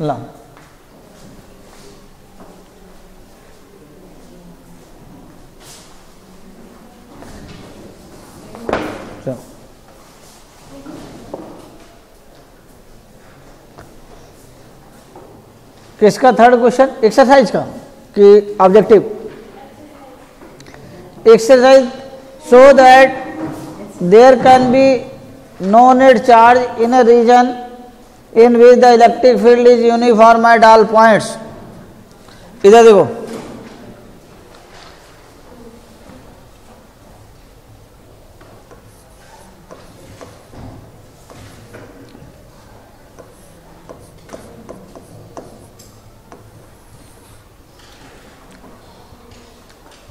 ला। किसका third question exercise का? कि objective exercise so that there can be no net charge in a region in which the electric field is uniform at all points इधर देखो।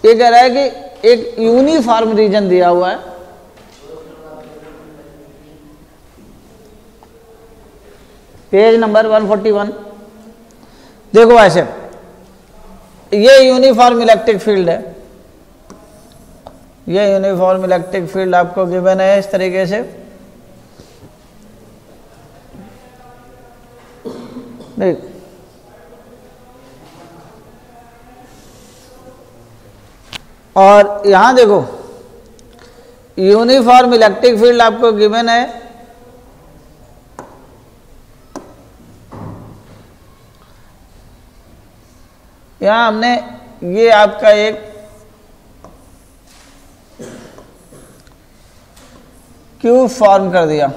ये कह रहा है कि एक यूनिफॉर्म रीजन दिया हुआ है। पेज नंबर 141 देखो ऐसे ये यूनिफॉर्म इलेक्ट्रिक फ़ील्ड है। ये यूनिफॉर्म इलेक्ट्रिक फ़ील्ड आपको गिवन है इस तरीके से। देख। और यहाँ देखो यूनिफॉर्म इलेक्ट्रिक फ़ील्ड आपको गिवन है। यहाँ हमने ये आपका एक क्यूब फॉर्म कर दिया।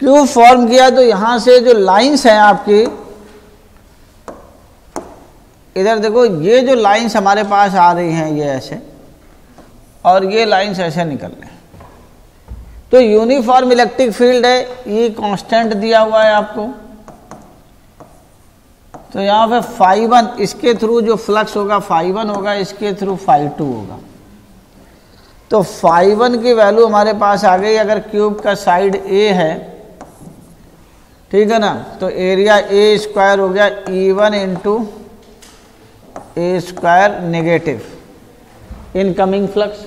क्यूब फॉर्म किया तो यहाँ से जो लाइंस हैं आपकी, इधर देखो, ये जो लाइंस हमारे पास आ रही हैं, ये ऐसे, और ये लाइंस ऐसे निकल रहे हैं। तो यूनिफॉर्म इलेक्ट्रिक फ़ील्ड है, ये कांस्टेंट दिया हुआ है आपको। तो यहाँ पे फाइव वन इसके थ्रू जो फ्लक्स होगा फाइव वन होगा, इसके थ्रू फाइव टू होगा। तो फाइव वन की वैल्यू हमारे पास आ गई, अगर क्यूब का साइड ए है, ठीक है ना? तो एरिया ए स्क्वायर हो गया E one into A square negative incoming flux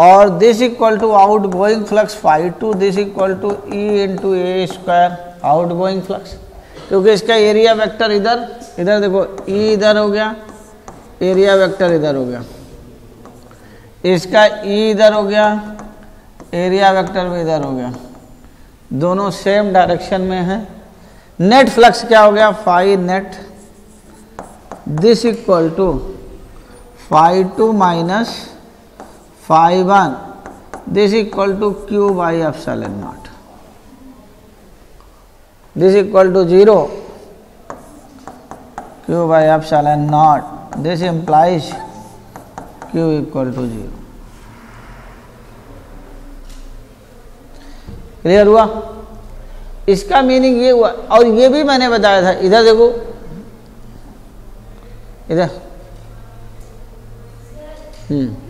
और this equal to outgoing flux five two this equal to E into A square outgoing flux क्योंकि इसका एरिया वेक्टर इधर इधर देखो ई e इधर हो गया एरिया वेक्टर इधर हो गया। इसका ई e इधर हो गया एरिया वेक्टर भी इधर हो गया। दोनों सेम डायरेक्शन में है। नेट फ्लक्स क्या हो गया? Five net this equal to five two minus five one this equal to Q by epsilon naught this equal to 0 q by epsilon naught. This implies q equal to 0 clear हुआ? इसका meaning ये हुआ, और ये भी मैंने बताया था, इधर देखो। इधर। हम्म।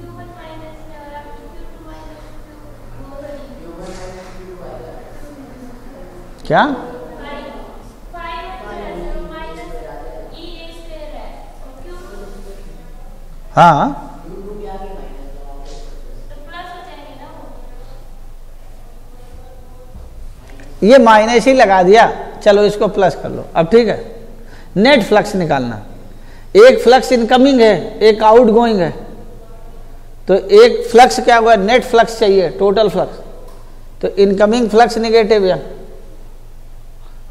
क्या? हाँ। ये माइनस ही लगा दिया। चलो इसको प्लस कर लो। अब ठीक है। नेट फ्लक्स निकालना। एक फ्लक्स इनकमिंग है, एक आउट गोइंग है। तो एक फ्लक्स क्या हुआ? नेट फ्लक्स चाहिए टोटल फ्लक्स तो इनकमिंग फ्लक्स निगेटिव है।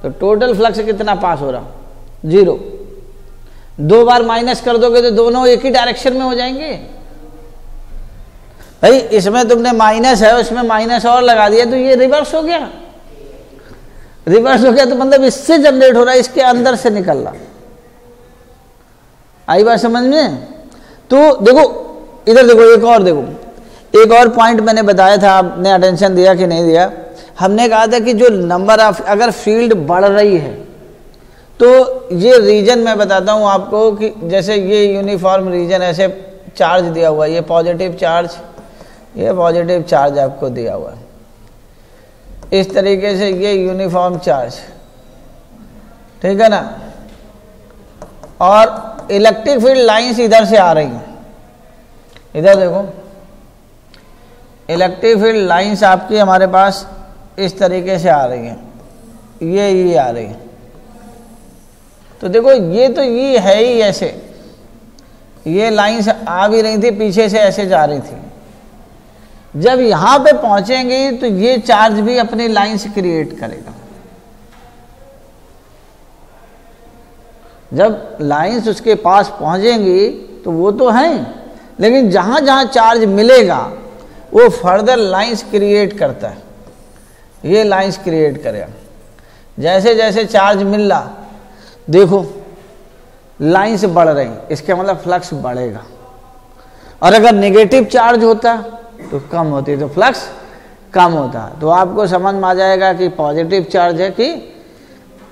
तो टोटल फ्लक्स कितना पास हो रहा? ज़ीरो दो बार माइनस कर दोगे तो दोनों एक ही डायरेक्शन में हो जाएँगे। भाई, इसमें तुमने माइनस है, उसमें माइनस और लगा दिया तो ये रिवर्स हो गया। रिवर्स हो गया तो मतलब इससे जनरेट हो रहा है, इसके अंदर से निकल रहा आई बात समझ में? तो देखो, इधर देखो, एक और देखो। एक और पॉइंट मैंने बताया था, आपने अटेंशन दिया कि नहीं दिया? हमने कहा था कि जो नंबर ऑफ़ अगर फ़ील्ड बढ़ रही है तो ये रीजन मैं बताता हूँ आपको कि जैसे ये यूनिफॉर्म रीजन ऐसे चार्ज दिया हुआ है, ये पॉजिटिव चार्ज ये पॉजिटिव चार्ज आपको दिया हुआ है। इस तरीके से ये यूनिफॉर्म चार्ज ठीक है ना? और इलेक्ट्रिक फ़ील्ड लाइंस इधर से आ रही हैं। इधर देखो इलेक्ट्रिक फ़ील्ड लाइंस आपकी हमारे पास इस तरीके से आ रही हैं। ये ये आ रही है। तो देखो, ये तो ये है ही ऐसे। ये लाइंस आ भी रही थी, पीछे से ऐसे जा रही थी। जब यहाँ पे पहुँचेंगे तो ये चार्ज भी अपनी लाइंस क्रिएट करेगा। जब लाइंस उसके पास पहुंचेंगी तो वो तो हैं, लेकिन जहाँ जहाँ चार्ज मिलेगा, वो फर्दर लाइंस क्रिएट करता है। ये लाइंस क्रिएट करेगा जैसे जैसे चार्ज मिल रहा, देखो लाइंस बढ़ रही, इसके मतलब फ्लक्स बढ़ेगा। और अगर नेगेटिव चार्ज होता तो कम होती तो फ्लक्स कम होता। तो आपको समझ में आ जाएगा कि पॉजिटिव चार्ज है कि,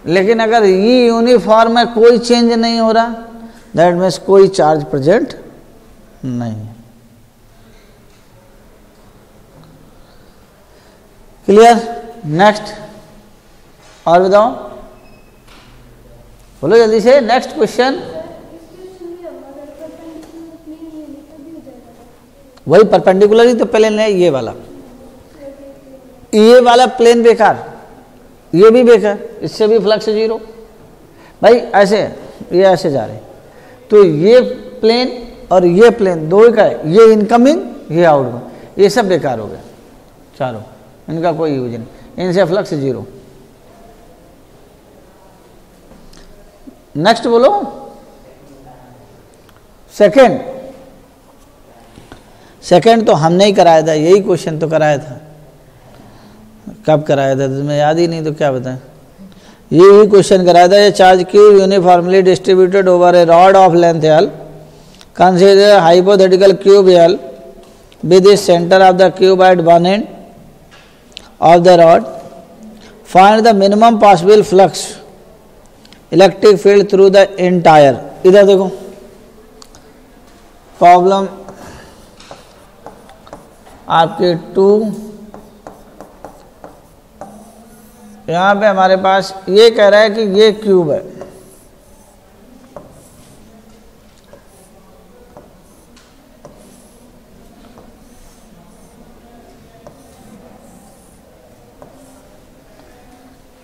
लेकिन अगर ये यूनिफॉर्म में कोई चेंज नहीं हो रहा दैट मीन्स कोई चार्ज प्रेजेंट नहीं क्लियर नेक्स्ट और बताओ। बोलो जल्दी से। नेक्स्ट क्वेश्चन वही परपेंडिकुलर ही तो प्लेन है, ये वाला। ये वाला प्लेन बेकार। ये भी बेकार। इससे भी फ्लक्स ज़ीरो भाई, ऐसे ये ऐसे जा रहे तो ये प्लेन और ये प्लेन दो ही का है। ये इनकमिंग ये आउटगोइंग ये सब बेकार हो गया। चारों। इनका कोई यूज़ नहीं। इनसे फ्लक्स ज़ीरो नेक्स्ट बोलो। सेकेंड सेकेंड तो हमने ही कराया था, यही क्वेश्चन तो कराया था। कब कराया था? तुम्हें याद ही नहीं तो क्या बताएँ? यही क्वेश्चन कराया था, ये charge cube uniformly distributed over a rod of length L consider hypothetical cube L with centre of the cube at one end of the rod find the minimum possible flux electric field through the entire इधर देखो problem आपके to यहाँ पे हमारे पास ये कह रहा है कि ये क्यूब है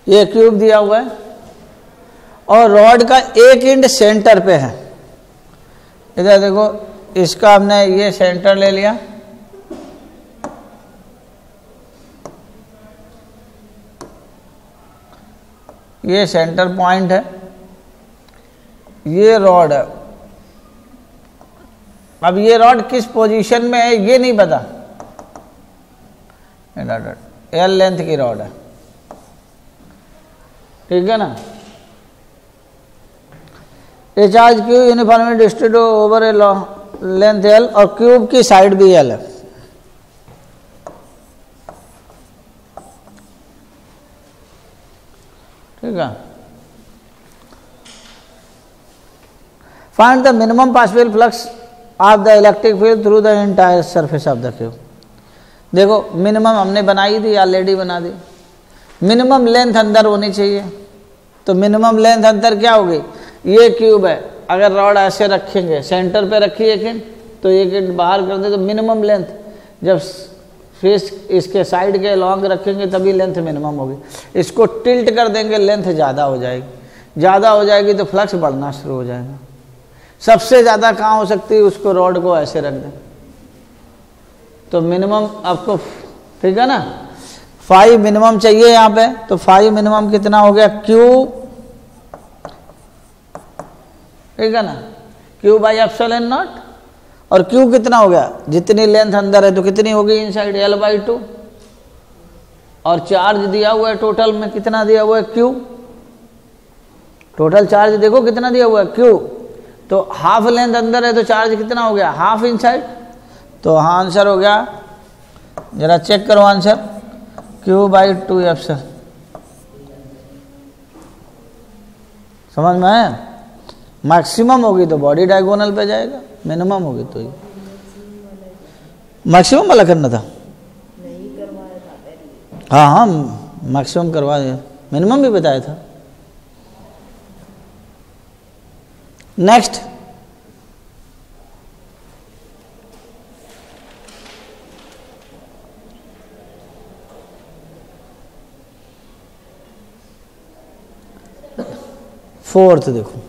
ये क्यूब दिया हुआ है। और रॉड का एक इंड सेंटर पे है। इधर देखो, इसका हमने ये सेंटर ले लिया। ये सेंटर पॉइंट है। ये रॉड है। अब ये रॉड किस पोजीशन में है, ये नहीं पता। एल लेंथ की रॉड है। ठीक है ना? A charge cube uniformly distribute over a length L और क्यूब की साइड भी एल है। ठीक है? Find the minimum possible flux of the electric field through the entire surface of the cube देखो मिनिमम हमने बनाई थी ऑलरेडी बना दी। मिनिमम लेंथ अंदर होनी चाहिए। तो मिनिमम लेंथ अंदर क्या होगी? ये क्यूब है। अगर रॉड ऐसे रखेंगे, सेंटर पे रखी एक इंट तो एक इंट बाहर कर दे तो मिनिमम लेंथ। जब फेस इसके साइड के लॉन्ग रखेंगे, तभी लेंथ मिनिमम होगी। इसको टिल्ट कर देंगे, लेंथ ज़्यादा हो जाएगी। ज़्यादा हो जाएगी तो फ्लक्स बढ़ना शुरू हो जाएगा। सबसे ज़्यादा कहाँ हो सकती है? उसको रॉड को ऐसे रख दें। तो मिनिमम आपको, ठीक है ना? फाइव मिनिमम चाहिए यहाँ पे तो फाइव मिनिमम कितना हो गया? क्यू ठीक है ना? Q by epsilon naught और क्यू कितना हो गया? जितनी लेंथ अंदर है तो कितनी होगी inside L by two और चार्ज दिया हुआ है टोटल में कितना दिया हुआ है? क्यू टोटल चार्ज देखो कितना दिया हुआ है? क्यू तो हाफ़ लेंथ अंदर है तो चार्ज कितना हो गया? हाफ़ इन साइड तो हाँ आंसर हो गया। जरा चेक करो answer Q by two epsilon समझ में आया? मैक्सिमम होगी तो बॉडी डायगोनल पे जाएगा मिनिमम होगी तो मैक्सिमम वाला करना था? हाँ हाँ मैक्सिमम करवा दिया। मिनिमम भी बताया था। नेक्स्ट फोर्थ देखो।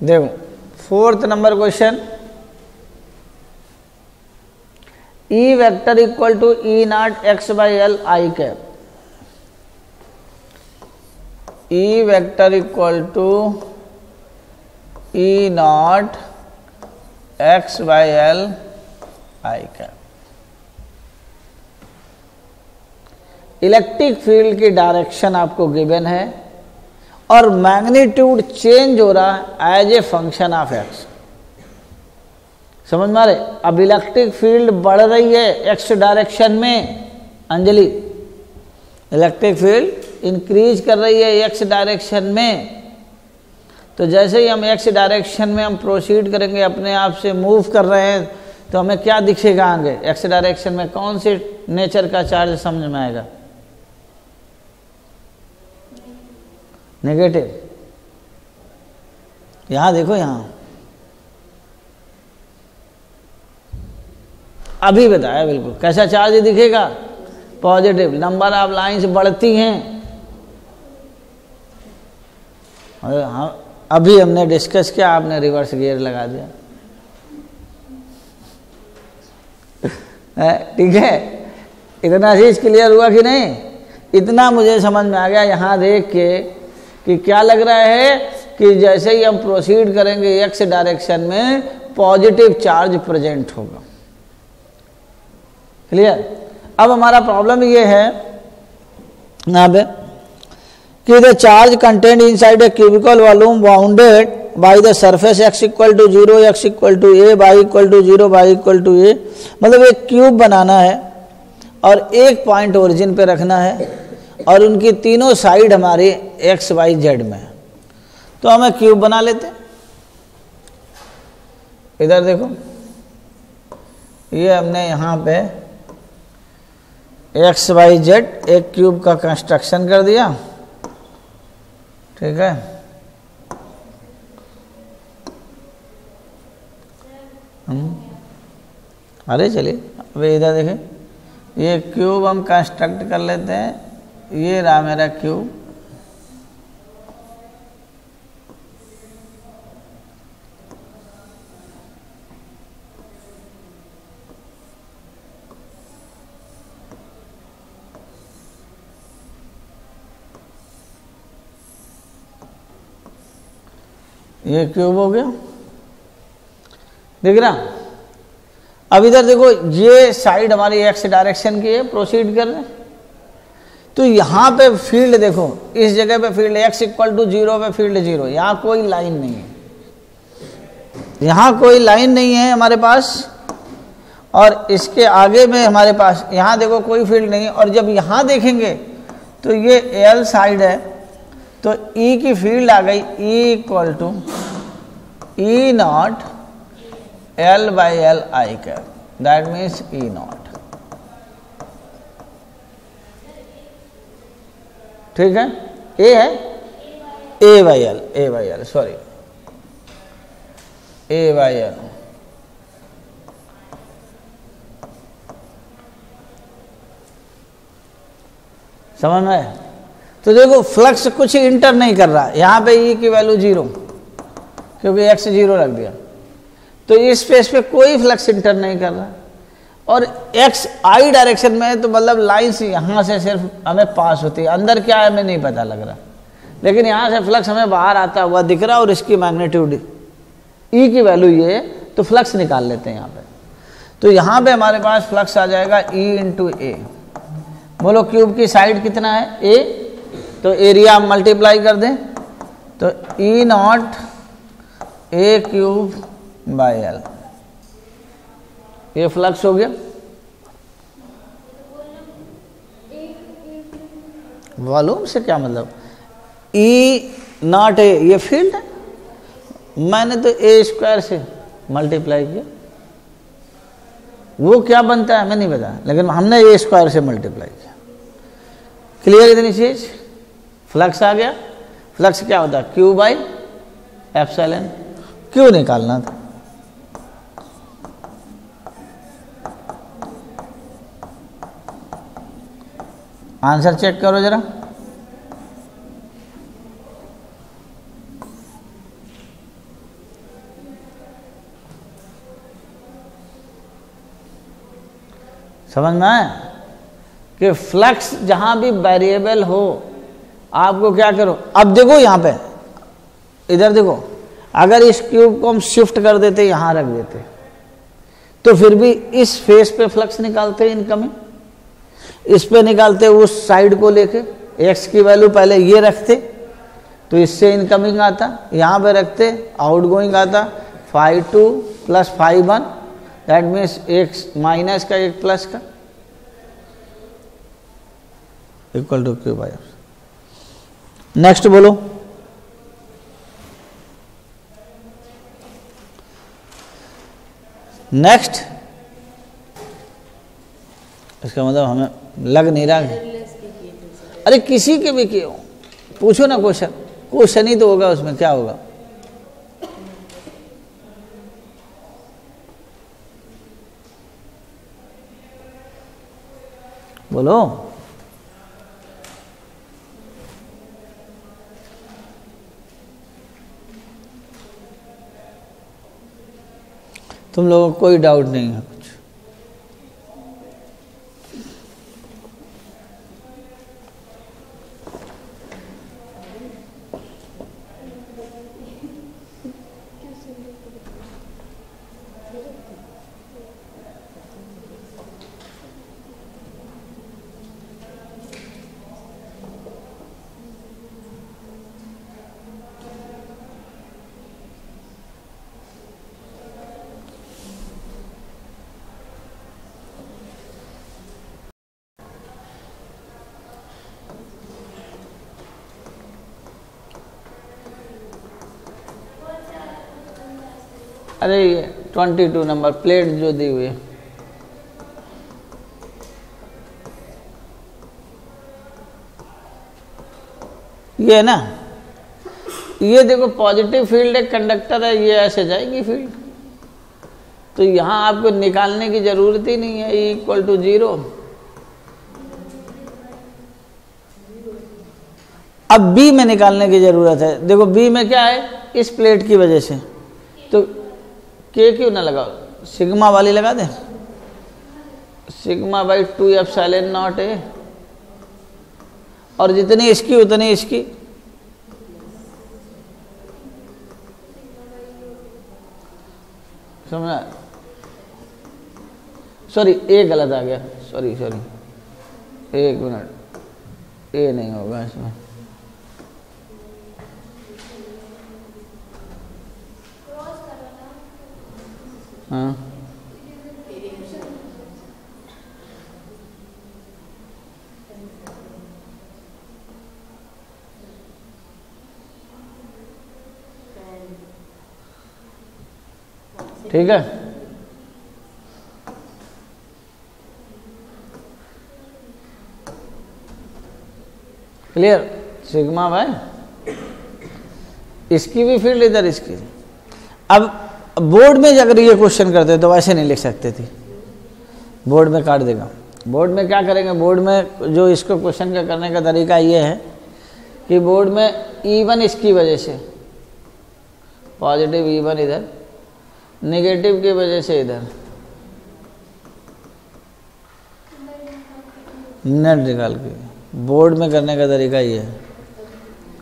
देखो fourth number question. E vector equal to E naught x by L i cap E vector equal to E naught x by L i cap electric field की direction आपको given है और magnitude change हो रहा है as a function of x समझ मारे अब इलेक्ट्रिक फ़ील्ड बढ़ रही है एक्स डायरेक्शन में। अंजलि इलेक्ट्रिक फ़ील्ड इंक्रीज कर रही है एक्स डायरेक्शन में। तो जैसे ही हम एक्स डायरेक्शन में हम प्रोसीड करेंगे, अपने आप से मूव कर रहे हैं तो हमें क्या दिखेगा आगे? एक्स डायरेक्शन में कौन से नेचर का चार्ज समझ में आएगा? नेगेटिव यहाँ देखो यहाँ। अभी बताया, बिल्कुल। कैसा चार्ज दिखेगा? पॉजिटिव नंबर ऑफ़ लाइंस बढ़ती हैं। हाँ अभी हमने डिस्कस किया, आपने रिवर्स गियर लगा दिया। ठीक है? इतना चीज़ क्लियर हुआ कि नहीं? इतना मुझे समझ में आ गया, यहाँ देख के, कि क्या लग रहा है कि जैसे ही हम प्रोसीड करेंगे एक्स डायरेक्शन में पॉजिटिव चार्ज प्रेजेंट होगा। क्लियर अब हमारा प्रॉब्लम ये है पे, कि the charge content inside a cubical volume bounded by the surface x equal to zero x equal to a y equal to zero y equal to a मतलब एक cube बनाना है और एक पॉइंट ओरिजिन पे रखना है और उनकी तीनों साइड हमारी एक्स वाई जेड में तो हमें क्यूब बना लेते इधर देखो, ये हमने यहाँ पे एक्स वाई जेड एक क्यूब का कंस्ट्रक्शन कर दिया। ठीक है? अरे चलिए अभी इधर देखें। ये क्यूब हम कंस्ट्रक्ट कर लेते हैं। ये रहा मेरा क्यूब ये क्यूब हो गया? दिख रहा? अब इधर देखो, ये साइड हमारी एक्स डायरेक्शन की है प्रोसीड कर रहे तो यहाँ पे फ़ील्ड देखो, इस जगह पे field x equal to zero पे फ़ील्ड ज़ीरो यहाँ कोई लाइन नहीं है। यहाँ कोई लाइन नहीं है हमारे पास, और इसके आगे में हमारे पास, यहाँ देखो कोई फ़ील्ड नहीं है और जब यहाँ देखेंगे तो ये एल साइड है। तो E की फ़ील्ड आ गई E equal to E naught L by L i cap that means E naught ठीक है? ए है? A by L a by L sorry a by L समझ में तो देखो फ्लक्स कुछ इंटर नहीं कर रहा। यहाँ पे ई e की वैल्यू ज़ीरो क्योंकि एक्स ज़ीरो रख दिया। तो इस स्पेस पे कोई फ्लक्स इंटर नहीं कर रहा। और एक्स आई डायरेक्शन में है तो मतलब लाइन्स यहाँ से सिर्फ़ हमें पास होती है। अंदर क्या है, हमें नहीं पता लग रहा। लेकिन यहाँ से फ्लक्स हमें बाहर आता हुआ दिख रहा और इसकी मैग्नीट्यूड ई e की वैल्यू ये तो फ्लक्स निकाल लेते हैं यहाँ पे। तो यहाँ पे हमारे पास फ्लक्स आ जाएगा ई इंटू ए बोलो क्यूब की साइड कितना है? ए तो एरिया मल्टीप्लाई कर दें तो E naught a cube by L ये फ्लक्स हो गया। वॉल्यूम से क्या मतलब? ई नॉट ए ये फ़ील्ड है। मैंने तो ए स्क्वायर से मल्टीप्लाई किया। वो क्या बनता है, हमें नहीं पता, लेकिन हमने ए स्क्वायर से मल्टीप्लाई किया। क्लियर इतनी चीज़? फ्लक्स आ गया। फ्लक्स क्या होता? है क्यू बाई एप्सलन क्यू निकालना था। आंसर चेक करो जरा। समझ में आए कि फ्लक्स जहाँ भी वेरिएबल हो आपको क्या करो? अब देखो यहाँ पे। इधर देखो। अगर इस क्यूब को हम शिफ्ट कर देते, यहाँ रख देते तो फिर भी इस फेस पे फ्लक्स निकालते इनकमिंग इस पे निकालते उस साइड को लेके एक्स की वैल्यू पहले ये रखते तो इससे इनकमिंग आता। यहाँ पे रखते आउट गोइंग आता। Five two plus five one that means एक माइनस का एक प्लस का। Equal to Q by next बोलो। नेक्स्ट इसका मतलब हमें लग नहीं रहा अरे किसी के भी किए पूछो ना क्वेश्चन क्वेश्चन ही तो होगा, उसमें क्या होगा? बोलो। तुम लोगों को कोई डाउट नहीं है। अरे ये ट्वेंटी टू नंबर प्लेट जो दी हुई ये है ना, ये देखो पॉजिटिव फ़ील्ड एक कंडक्टर है, ये ऐसे जाएगी फ़ील्ड तो यहाँ आपको निकालने की ज़रूरत ही नहीं है इक्वल टू ज़ीरो अब बी में निकालने की ज़रूरत है। देखो बी में क्या है? इस प्लेट की वजह से। तो के क्यों ना लगाओ? सिग्मा वाली लगा दे। Sigma by two epsilon naught a और जितनी इसकी, उतनी इसकी। समझा? सॉरी ए गलत आ गया। सॉरी सॉरी एक मिनट। ए नहीं होगा इसमें। हाँ। ठीक है। क्लियर सिग्मा भाई इसकी भी फ़ील्ड इधर इसकी। अब बोर्ड में अगर ये क्वेश्चन करते तो वैसे नहीं लिख सकते थे। बोर्ड में काट देगा। बोर्ड में क्या करेंगे? बोर्ड में जो इसको क्वेश्चन का करने का तरीका ये है कि बोर्ड में ईवन इसकी वजह से पॉजिटिव ईवन इधर नेगेटिव की वजह से इधर। नेट निकाल के। बोर्ड में करने का तरीका ये है।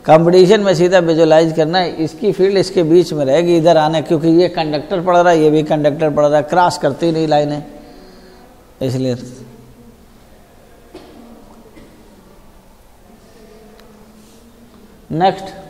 कंपटीशन में सीधा विजुलाइज करना है, इसकी फ़ील्ड इसके बीच में रहेगी, इधर आने, क्योंकि ये कंडक्टर पड़ रहा है, ये भी कंडक्टर पड़ रहा है क्रॉस करती नहीं लाइनें, इसलिए। नेक्स्ट